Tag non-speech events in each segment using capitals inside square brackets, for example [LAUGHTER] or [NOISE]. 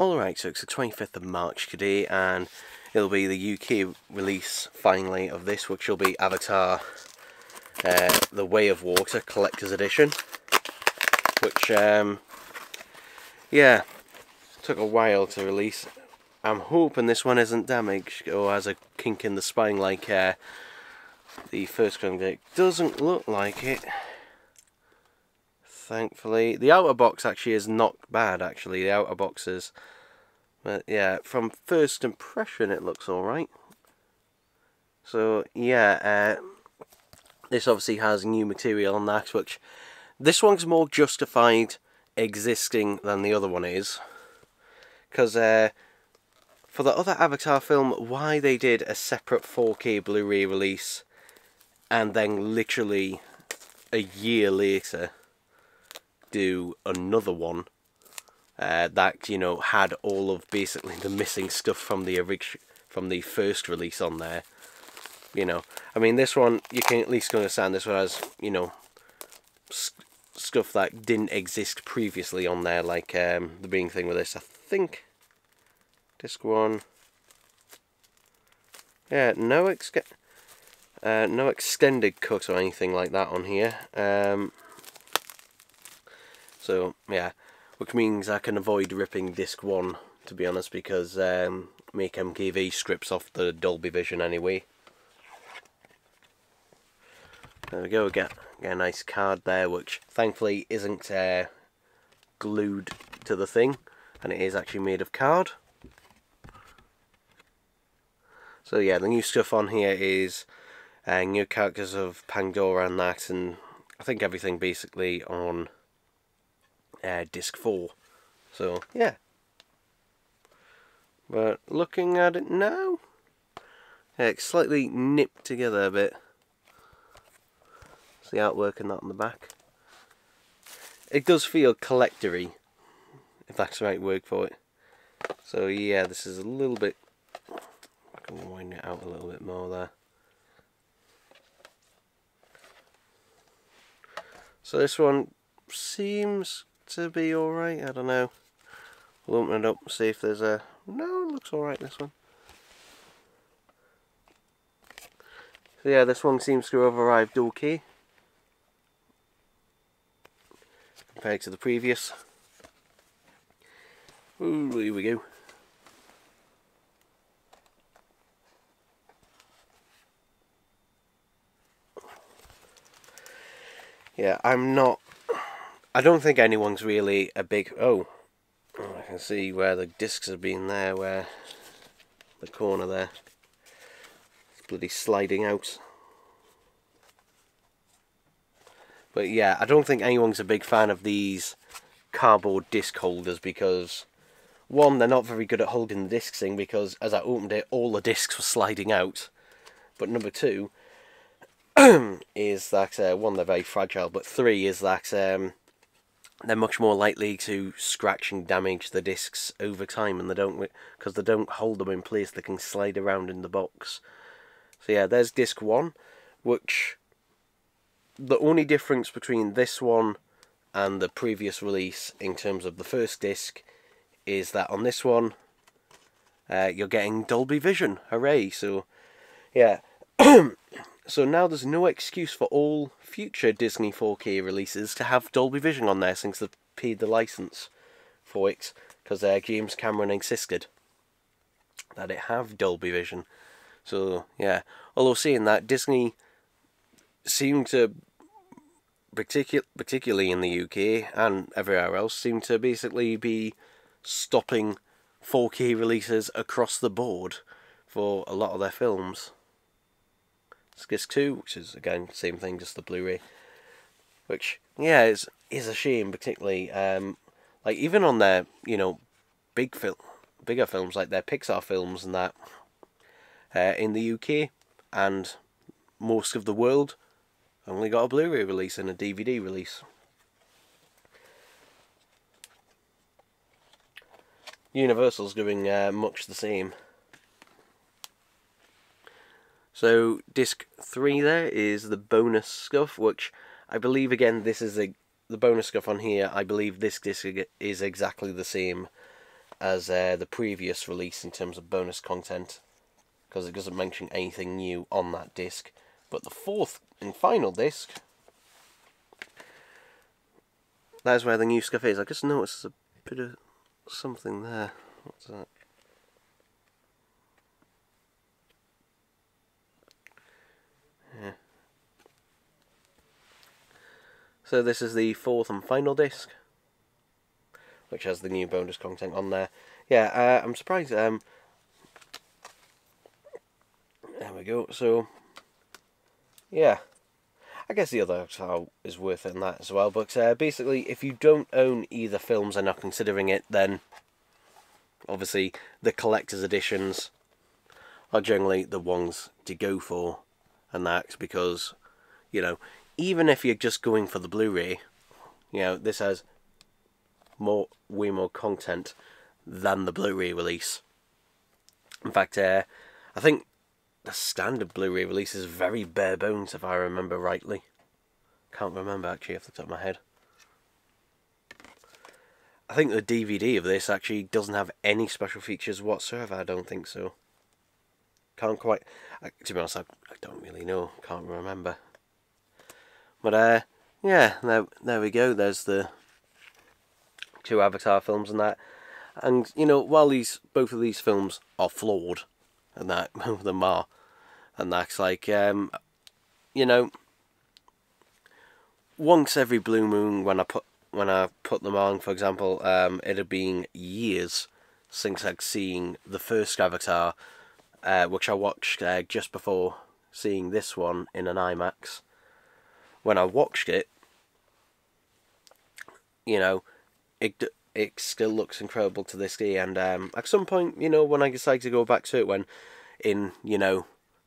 Alright, so it's the 25th of March today, and it'll be the UK release, finally, of this, which will be Avatar uh, The Way of Water Collector's Edition. Which, um, yeah, took a while to release. I'm hoping this one isn't damaged or has a kink in the spine like uh, the first one It doesn't look like it thankfully. The outer box actually is not bad, actually. The outer box is... But yeah, from first impression it looks alright. So yeah, uh, this obviously has new material on that, which this one's more justified existing than the other one is. Because uh, for the other Avatar film, why they did a separate 4K Blu-ray release and then literally a year later do another one uh, that you know had all of basically the missing stuff from the from the first release on there. You know, I mean, this one you can at least understand this one has you know stuff that didn't exist previously on there, like um, the being thing with this. I think disc one. Yeah, no ex uh, no extended cut or anything like that on here. Um, so yeah, which means I can avoid ripping disc 1 to be honest because um, MakeMKV strips off the Dolby Vision anyway. There we go, get, get a nice card there which thankfully isn't uh, glued to the thing and it is actually made of card. So yeah, the new stuff on here is uh, new characters of Pandora and that and I think everything basically on uh, disc 4. So, yeah. But looking at it now, yeah, it's slightly nipped together a bit. It's the artwork and that on the back. It does feel collectory, if that's the right word for it. So yeah, this is a little bit, I can wind it out a little bit more there. So this one seems to be alright, I don't know. We'll open it up see if there's a... No, it looks alright this one. So yeah, this one seems to have arrived okay. Compared to the previous. Ooh, here we go. Yeah, I'm not I don't think anyone's really a big... Oh, I can see where the discs have been there, where the corner there. Bloody sliding out. But yeah, I don't think anyone's a big fan of these cardboard disc holders because one, they're not very good at holding the discs in because as I opened it, all the discs were sliding out. But number two [CLEARS THROAT] is that, uh, one, they're very fragile, but three is that um, they're much more likely to scratch and damage the discs over time and they don't because they don't hold them in place they can slide around in the box. So yeah there's disc one which the only difference between this one and the previous release in terms of the first disc is that on this one uh, you're getting Dolby Vision. Hooray! So yeah [CLEARS THROAT] So now there's no excuse for all future Disney 4K releases to have Dolby Vision on there since they've paid the license for it because uh, James Cameron insisted that it have Dolby Vision. So yeah, although seeing that Disney seemed to particu particularly in the UK and everywhere else seem to basically be stopping 4K releases across the board for a lot of their films. Disc 2, which is again same thing, just the Blu-ray. Which yeah, is is a shame, particularly um, like even on their you know big film, bigger films like their Pixar films and that uh, in the UK and most of the world only got a Blu-ray release and a DVD release. Universal's doing uh, much the same. So disc 3 there is the bonus scuff, which I believe again this is a, the bonus scuff on here, I believe this disc is exactly the same as uh, the previous release in terms of bonus content because it doesn't mention anything new on that disc. But the fourth and final disc, that is where the new stuff is. I just noticed a bit of something there. What's that? So this is the fourth and final disc, which has the new bonus content on there. Yeah, uh, I'm surprised. Um, there we go. So, yeah. I guess the other is worth it in that as well. But uh, basically, if you don't own either films and are considering it, then obviously the collector's editions are generally the ones to go for. And that's because, you know, even if you're just going for the Blu-ray, you know, this has more, way more content than the Blu-ray release. In fact, uh, I think the standard Blu-ray release is very bare bones, if I remember rightly. Can't remember actually off the top of my head. I think the DVD of this actually doesn't have any special features whatsoever. I don't think so. Can't quite. To be honest, I, I don't really know. Can't remember. But uh, yeah, there, there we go. There's the two Avatar films and that. And you know, while these both of these films are flawed, and that [LAUGHS] both of them are, and that's like um, you know once every blue moon when I put when I put them on for example um, it had been years since I'd seen the first Avatar uh, which I watched uh, just before seeing this one in an IMAX when I watched it you know it it still looks incredible to this day. And um, at some point you know when I decide to go back to it when in you know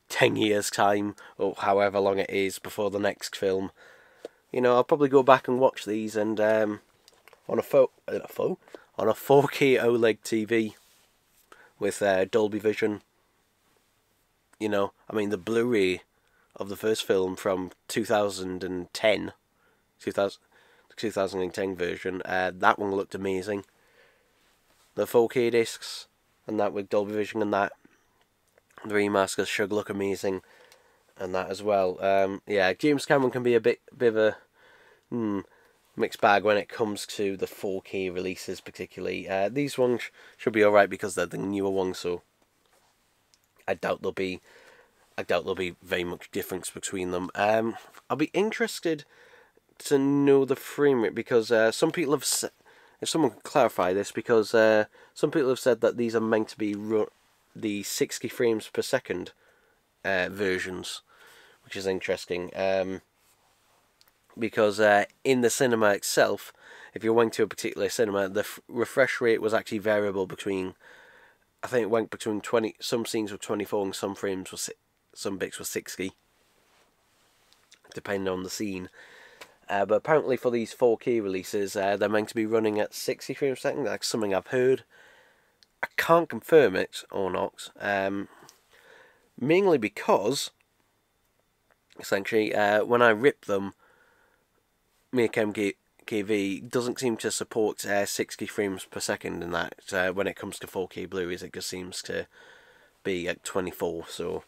10 years time or however long it is before the next film you know I'll probably go back and watch these and um, on a fo uh, a fo on a 4K OLED TV with uh, Dolby Vision. You know I mean the Blu-ray of the first film from 2010 2000 2010 version uh, that one looked amazing the 4K discs and that with Dolby Vision and that the remasters should look amazing, and that as well. Um, yeah, James Cameron can be a bit, bit of a hmm, mixed bag when it comes to the 4K releases, particularly. Uh, these ones should be alright because they're the newer ones, so I doubt there'll be. I doubt there'll be very much difference between them. Um, I'll be interested to know the frame rate because uh, some people have said, if someone could clarify this, because uh, some people have said that these are meant to be the 60 frames per second uh, versions, which is interesting. Um, because uh, in the cinema itself, if you went to a particular cinema, the refresh rate was actually variable between. I think it went between 20. Some scenes were 24 and some frames were some bits were 60, depending on the scene. Uh, but apparently for these 4K releases, uh, they're meant to be running at 60 frames per second. That's something I've heard. I can't confirm it or not, um, mainly because, essentially, uh, when I rip them, MakeMKV doesn't seem to support uh, 60 frames per second in that. Uh, when it comes to 4K Blu-rays, it just seems to be at 24. So,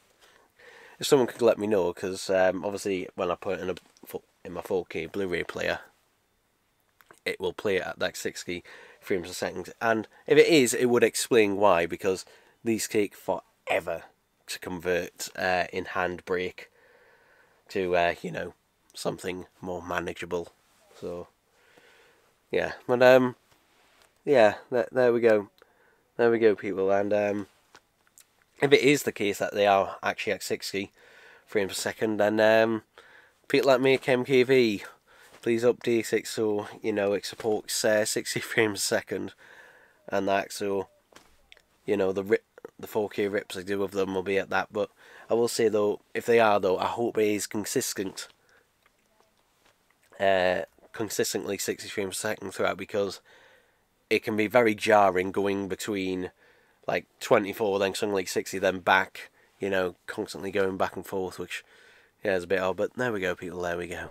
if someone could let me know, because um, obviously when I put it in a in my 4K Blu-ray player, it will play it at like 60 frames a second. And if it is, it would explain why, because these take forever to convert uh, in Handbrake to, uh, you know, something more manageable. So, yeah, but, um, yeah, there, there we go. There we go, people. And, um, if it is the case that they are actually at 60 frames per second, then, um, people like me, MKV, please update it so you know it supports uh, 60 [LAUGHS] frames a second and that so you know the rip the 4K rips I do of them will be at that but I will say though if they are though I hope it is consistent uh, consistently 60 frames a second throughout because it can be very jarring going between like 24 then suddenly 60 then back you know constantly going back and forth which yeah is a bit odd but there we go people there we go